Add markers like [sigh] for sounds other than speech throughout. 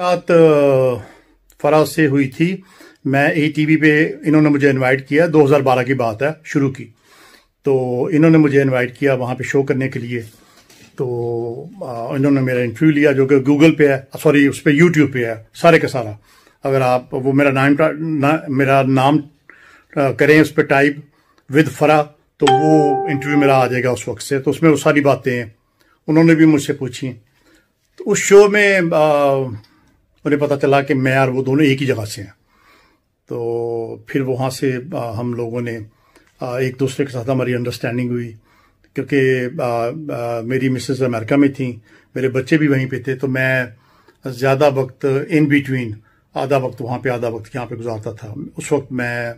रात फराज से हुई थी। मैं ए टीवी पे इन्होंने मुझे इनवाइट किया 2012 की बात है शुरू की। तो इन्होंने मुझे इनवाइट किया वहाँ पे शो करने के लिए। तो इन्होंने मेरा इंटरव्यू लिया जो कि गूगल पे है सॉरी उस पर यूट्यूब पे है सारे का सारा। अगर आप वो मेरा नाम ना, मेरा नाम करें उस पर टाइप विद फरा तो वो इंटरव्यू मेरा आ जाएगा उस वक्त से। तो उसमें वो सारी बातें उन्होंने भी मुझसे पूछी। तो उस शो में उन्हें पता चला कि मैं और वो दोनों एक ही जगह से हैं। तो फिर वहाँ से हम लोगों ने एक दूसरे के साथ हमारी अंडरस्टैंडिंग हुई क्योंकि मेरी मिसेस अमेरिका में थी मेरे बच्चे भी वहीं पे थे तो मैं ज़्यादा वक्त इन बिटवीन आधा वक्त वहाँ पे आधा वक्त यहाँ पे गुजारता था। उस वक्त मैं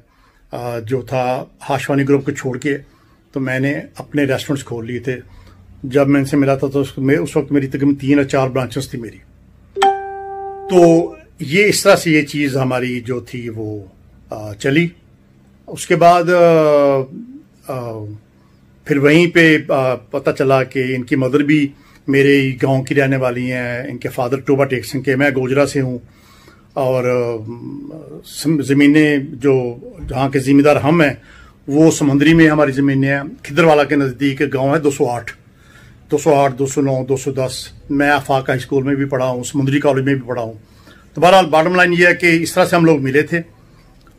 आ, जो था हाशवानी ग्रुप को छोड़ के तो मैंने अपने रेस्टोरेंट्स खोल लिए थे। जब मैं इनसे मिला था तो उस, उस वक्त मेरी तकरीबन तीन या चार ब्रांचेस थी मेरी। तो ये इस तरह से ये चीज़ हमारी जो थी वो आ, चली। उसके बाद आ, आ, फिर वहीं पे आ, पता चला कि इनकी मदर भी मेरे ही गाँव की रहने वाली हैं। इनके फादर टोबा टेक सिंह के मैं गोजरा से हूँ। और ज़मीनें जो जहाँ के ज़िम्मेदार हम हैं वो समुद्री में हमारी ज़मीनें हैं। खिदरवाला के नज़दीक गाँव है 208 208 209 210 मैं आफाक स्कूल में भी पढ़ा हूँ, समुद्री कॉलेज में भी पढ़ा हूँ। तो बहरहाल बॉटम लाइन ये है कि इस तरह से हम लोग मिले थे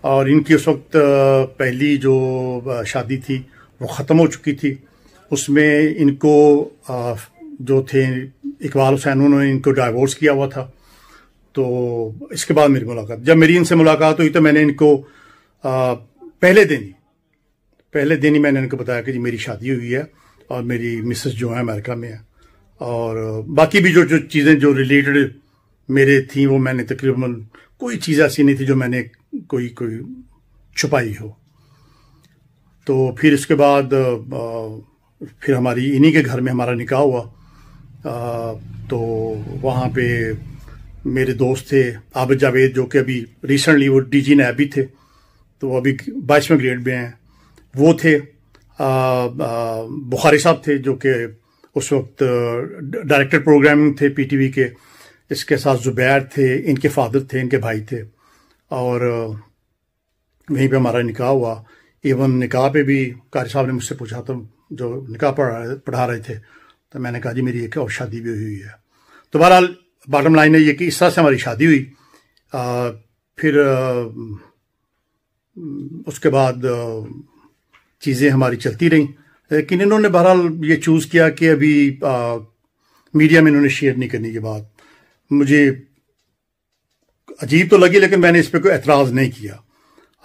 और इनकी उस वक्त पहली जो शादी थी, वो ख़त्म हो चुकी थी। उसमें इनको जो थे इकबाल हुसैन, उन्होंने इनको डाइवोर्स किया हुआ था। तो इसके बाद मेरी मुलाकात। जब मेरी इनसे मुलाकात हुई तो मैंने इनको पहले दिन ही, पहले दिन ही मैंने इनको बताया कि जी मेरी शादी हुई है। और मेरी मिसेस जो है अमेरिका में है। और बाकी भी जो जो चीज़ें जो रिलेटेड मेरे थी, वो मैंने तकरीबन कोई चीज़ ऐसी नहीं थी जो मैंने कोई कोई छुपाई हो। तो फिर इसके बाद फिर हमारी, इन्हीं के घर में हमारा निकाह हुआ। तो वहाँ पे मेरे दोस्त थे, आबिद जावेद, जो कि अभी रिसेंटली वो डी जी भी थे तो वो अभी बाईसवें ग्रेड में हैं। वो थे बुखारी साहब थे जो कि उस वक्त डायरेक्टर प्रोग्रामिंग थे पीटीवी के। इसके साथ जुबैर थे इनके फादर थे इनके भाई थे। और वहीं पे हमारा निकाह हुआ। इवन निकाह पे भी कारी साहब ने मुझसे पूछा तो जो निकाह पढ़ा पढ़ा रहे थे तो मैंने कहा जी मेरी एक और शादी भी हुई है। तो बहरहाल बॉटम लाइन है ये कि इस तरह से हमारी शादी हुई। आ, फिर आ, उसके बाद चीज़ें हमारी चलती रहीं। लेकिन इन्होंने बहरहाल ये चूज़ किया कि अभी आ, मीडिया में इन्होंने शेयर नहीं करने के बाद। मुझे अजीब तो लगी लेकिन मैंने इस पर कोई एतराज़ नहीं किया।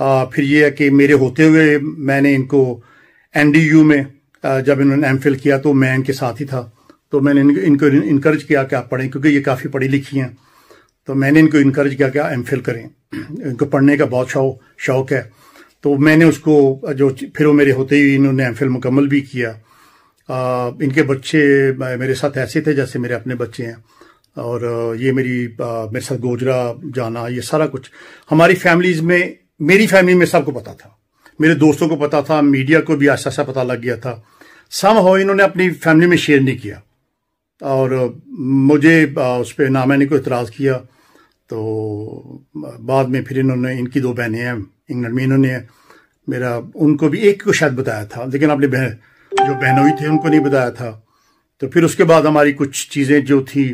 आ, फिर ये है कि मेरे होते हुए मैंने इनको एनडीयू में आ, जब इन्होंने एम किया तो मैं इनके साथ ही था। तो मैंने इनको इनक्रेज किया कि आप पढ़ें क्योंकि ये काफ़ी पढ़ी लिखी हैं। तो मैंने इनको इनक्रेज किया कि एम करें। [clears throat] इनको पढ़ने का बहुत शौक शौक है। तो मैंने उसको जो फिर वो मेरे होते ही इन्होंने एम फिल मुकम्मल भी किया। आ, इनके बच्चे मेरे साथ ऐसे थे जैसे मेरे अपने बच्चे हैं। और ये मेरी आ, मेरे साथ गोजरा जाना ये सारा कुछ हमारी फैमिलीज़ में मेरी फैमिली में सबको पता था। मेरे दोस्तों को पता था मीडिया को भी ऐसा ऐसा पता लग गया था। सम हो इन्होंने अपनी फैमिली में शेयर नहीं किया। और मुझे उस पर ना मैंने को इतराज़ किया। तो बाद में फिर इन्होंने इनकी दो बहनें हैं इंग्लैंड में इन्होंने मेरा उनको भी एक को शायद बताया था लेकिन अपने बहन जो बहनोई थे उनको नहीं बताया था। तो फिर उसके बाद हमारी कुछ चीज़ें जो थी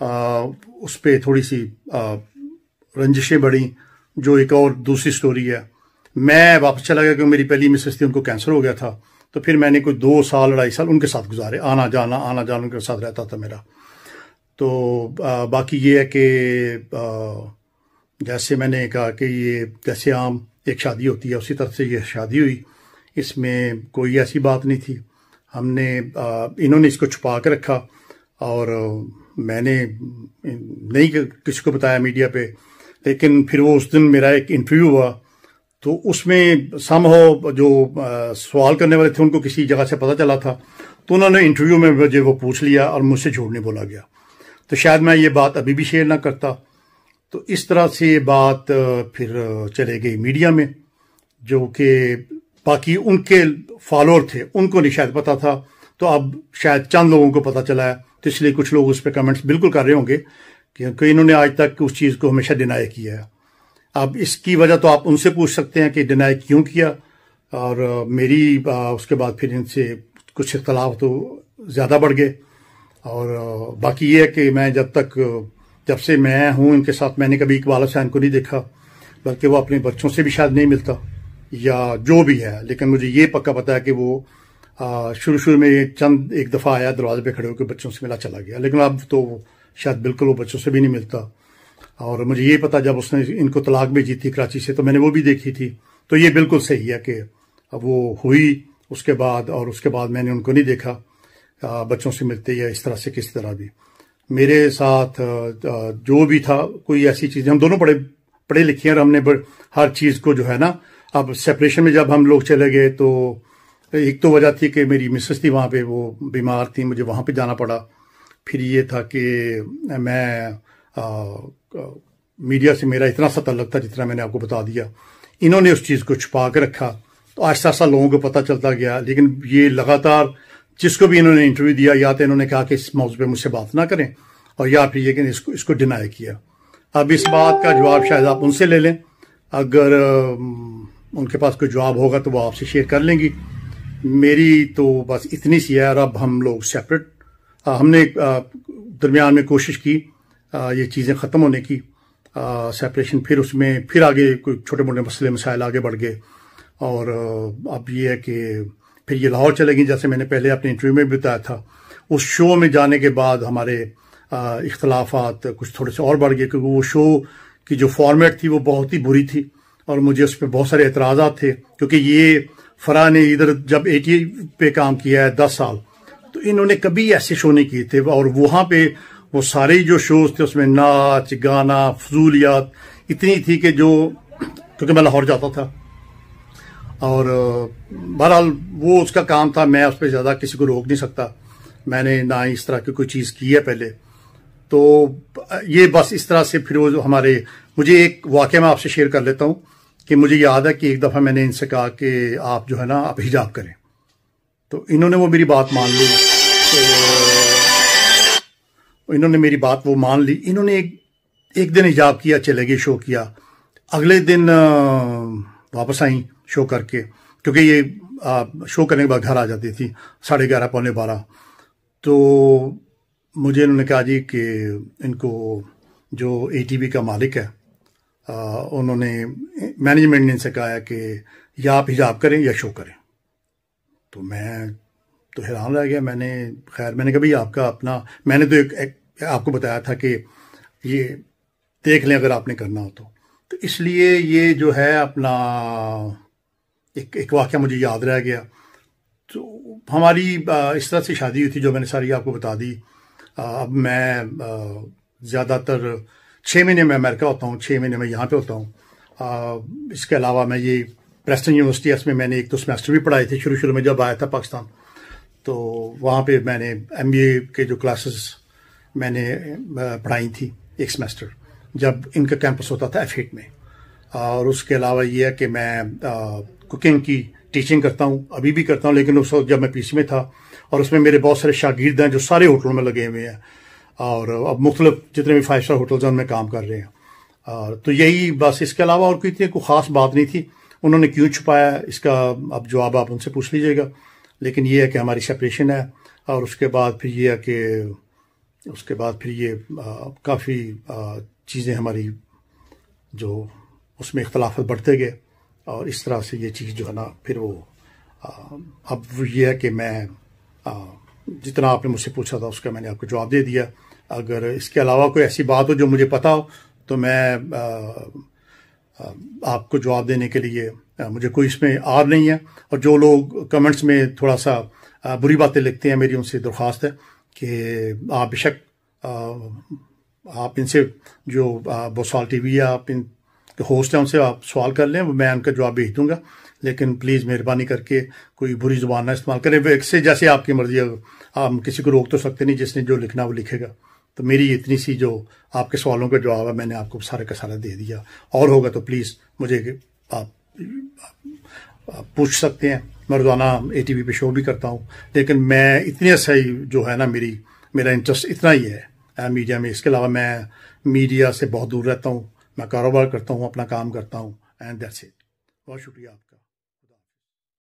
आ, उस पर थोड़ी सी रंजिशें बढ़ी जो एक और दूसरी स्टोरी है। मैं वापस चला गया क्योंकि मेरी पहली मिसेस थी उनको कैंसर हो गया था। तो फिर मैंने कोई दो साल अढ़ाई साल उनके साथ गुजारे आना जाना आना जाना उनके साथ रहता था मेरा। तो आ, बाकी ये है कि जैसे मैंने कहा कि ये जैसे आम एक शादी होती है उसी तरह से ये शादी हुई। इसमें कोई ऐसी बात नहीं थी। हमने आ, इन्होंने इसको छुपा के रखा और मैंने नहीं किसी को बताया मीडिया पे लेकिन फिर वो उस दिन मेरा एक इंटरव्यू हुआ। तो उसमें सम हो जो आ, सवाल करने वाले थे उनको किसी जगह से पता चला था। तो उन्होंने इंटरव्यू में मुझे वो पूछ लिया और मुझसे झूठ नहीं बोला गया। तो शायद मैं ये बात अभी भी शेयर ना करता। तो इस तरह से ये बात फिर चले गई मीडिया में, जो कि बाकी उनके फॉलोअर थे, उनको नहीं शायद पता था। तो अब शायद चंद लोगों को पता चला है तो इसलिए कुछ लोग उस पर कमेंट्स बिल्कुल कर रहे होंगे, क्योंकि इन्होंने आज तक उस चीज़ को हमेशा डिनाई किया है। अब इसकी वजह तो आप उनसे पूछ सकते हैं कि डिनाई क्यों किया, और मेरी उसके बाद फिर इनसे कुछ इख्तलाफ तो ज़्यादा बढ़ गए। और बाकी ये है कि मैं जब तक, जब से मैं हूँ, इनके साथ मैंने कभी इकबाल हुसैन को नहीं देखा, बल्कि वो अपने बच्चों से भी शायद नहीं मिलता, या जो भी है, लेकिन मुझे ये पक्का पता है कि वो शुरू शुरू में चंद, एक दफ़ा आया, दरवाजे पे खड़े होकर बच्चों से मिला, चला गया, लेकिन अब तो शायद बिल्कुल वो बच्चों से भी नहीं मिलता। और मुझे ये पता, जब उसने इनको तलाक भेजी जीती कराची से तो मैंने वो भी देखी थी। तो ये बिल्कुल सही है कि अब वो हुई, उसके बाद, और उसके बाद मैंने उनको नहीं देखा। बच्चों से मिलते या इस तरह से किस तरह भी। मेरे साथ जो भी था कोई ऐसी चीज़ हम दोनों पढ़े पढ़े लिखे हैं और हमने हर चीज़ को जो है ना अब सेपरेशन में जब हम लोग चले गए तो एक तो वजह थी कि मेरी मिसेस थी वहाँ पे वो बीमार थी मुझे वहाँ पे जाना पड़ा। फिर ये था कि मैं आ, मीडिया से मेरा इतना सा तल्लक था जितना मैंने आपको बता दिया। इन्होंने उस चीज़ को छुपा के रखा। तो आहिस्ता आहिस्ता लोगों को पता चलता गया लेकिन ये लगातार जिसको भी इन्होंने इंटरव्यू दिया, या तो इन्होंने कहा कि इस मौजू पर मुझसे बात ना करें, और या फिर ये कि इसको इसको डिनाई किया। अब इस बात का जवाब शायद आप उनसे ले लें। अगर उनके पास कोई जवाब होगा तो वो आपसे शेयर कर लेंगी। मेरी तो बस इतनी सी है, और अब हम लोग सेपरेट हमने दरमियान में कोशिश की ये चीज़ें ख़त्म होने की। सेपरेशन फिर उसमें, फिर आगे कोई छोटे मोटे मसले, मसाइल आगे बढ़ गए। और अब ये है कि फिर ये लाहौर चले गई, जैसे मैंने पहले अपने इंटरव्यू में बताया था। उस शो में जाने के बाद हमारे इख्तलाफात कुछ थोड़े से और बढ़ गए, क्योंकि वो शो की जो फॉर्मेट थी वो बहुत ही बुरी थी और मुझे उस पर बहुत सारे एतराज़ा थे, क्योंकि ये फरा ने इधर जब एटी पे काम किया है दस साल तो इन्होंने कभी ऐसे शो नहीं किए थे और वहाँ पे वो सारे जो शोज़ थे, उसमें नाच, गाना, फजूलियात, इतनी थी कि जो, क्योंकि मैं लाहौर जाता था और बहरहाल वो उसका काम था, मैं उस पर ज़्यादा किसी को रोक नहीं सकता। मैंने ना इस तरह की कोई चीज़ की है पहले। तो ये बस इस तरह से फिर वो हमारे, मुझे एक वाक्य मैं आपसे शेयर कर लेता हूँ कि मुझे याद है कि एक दफ़ा मैंने इनसे कहा कि आप जो है ना, आप हिजाब करें। तो इन्होंने वो मेरी बात मान ली। तो इन्होंने मेरी बात वो मान ली। इन्होंने एक एक दिन हिजाब किया, चले गए, शो किया। अगले दिन वापस आई। शो करके क्योंकि ये आ, शो करने के बाद घर आ जाती थी साढ़े ग्यारह पौने बारह। तो मुझे इन्होंने कहा जी कि इनको जो एटीबी का मालिक है आ, उन्होंने मैनेजमेंट ने इनसे कहा है कि या आप हिजाब करें या शो करें। तो मैं तो हैरान रह गया मैंने खैर मैंने कभी आपका अपना मैंने तो एक, एक आपको बताया था कि ये देख लें अगर आपने करना हो तो। तो इसलिए ये जो है अपना एक एक वाक्य मुझे याद रह गया। तो हमारी इस तरह से शादी हुई थी जो मैंने सारी आपको बता दी। अब मैं ज़्यादातर छः महीने में अमेरिका होता हूँ छः महीने में यहाँ पे होता हूँ। इसके अलावा मैं ये प्रेस्टन यूनिवर्सिटी में मैंने एक दो सेमेस्टर भी पढ़ाए थे शुरू शुरू में जब आया था पाकिस्तान। तो वहाँ पे मैंने एमबीए के जो क्लासेस मैंने पढ़ाई थी एक सेमेस्टर जब इनका कैंपस होता था एफ़ में। और उसके अलावा ये है कि मैं कुकिंग की टीचिंग करता हूँ, अभी भी करता हूँ, लेकिन उस वक्त जब मैं पीसी में था और उसमें मेरे बहुत सारे शागिर्द हैं जो सारे होटलों में लगे हुए हैं और अब मुख्तलिफ़ जितने भी फाइव स्टार होटल्स हैं, उनमें काम कर रहे हैं। और तो यही बस। इसके अलावा और कोई इतनी कोई ख़ास बात नहीं थी। उन्होंने क्यों छुपाया, इसका अब जवाब आप उनसे पूछ लीजिएगा। लेकिन ये है कि हमारी सेपरेशन है और उसके बाद फिर ये है कि, उसके बाद फिर ये काफ़ी चीज़ें हमारी जो उसमें इख्तलाफ बढ़ते गए। और इस तरह से ये चीज़ जो है ना फिर वो आ, अब ये है कि मैं आ, जितना आपने मुझसे पूछा था उसका मैंने आपको जवाब दे दिया। अगर इसके अलावा कोई ऐसी बात हो जो मुझे पता हो तो मैं आ, आपको जवाब देने के लिए मुझे कोई इसमें आर नहीं है। और जो लोग कमेंट्स में थोड़ा सा बुरी बातें लिखते हैं मेरी उनसे दरख्वास्त है कि आप बेशक आप इनसे जो बोसाल टी वी आप इन होस्ट हैं उनसे आप सवाल कर लें मैं उनका जवाब भेज दूँगा। लेकिन प्लीज़ मेहरबानी करके कोई बुरी ज़ुबान ना इस्तेमाल करें। एक से जैसे आपकी मर्ज़ी है आप किसी को रोक तो सकते नहीं जिसने जो लिखना वो लिखेगा। तो मेरी इतनी सी जो आपके सवालों का जवाब है मैंने आपको सारे का सारा दे दिया। और होगा तो प्लीज़ मुझे आप, पूछ सकते हैं। मैं रोज़ाना ए टी वी पे शो भी करता हूँ। लेकिन मैं इतनी सही जो है ना मेरी मेरा इंटरेस्ट इतना ही है मीडिया में। इसके अलावा मैं मीडिया से बहुत दूर रहता हूँ। मैं कारोबार करता हूँ अपना काम करता हूँ एंड दैट्स इट बहुत शुक्रिया आपका।